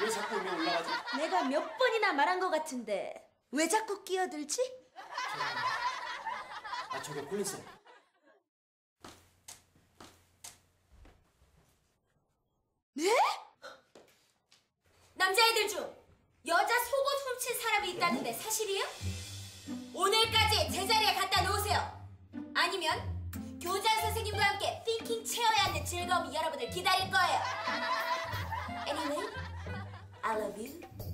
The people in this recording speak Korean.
왜 자꾸 위에 올라가지? 내가 몇 번이나 말한 것 같은데 왜 자꾸 끼어들지? 아 저기 콜린스 네? 남자애들 중 여자 속옷 훔친 사람이 있다는데 사실이에요? 오늘까지 제자리에 갖다 놓으세요. 아니면 교장 선생님과 함께 띵킹 체어에 앉는 즐거움이 여러분을 기다릴 거예요. I love you.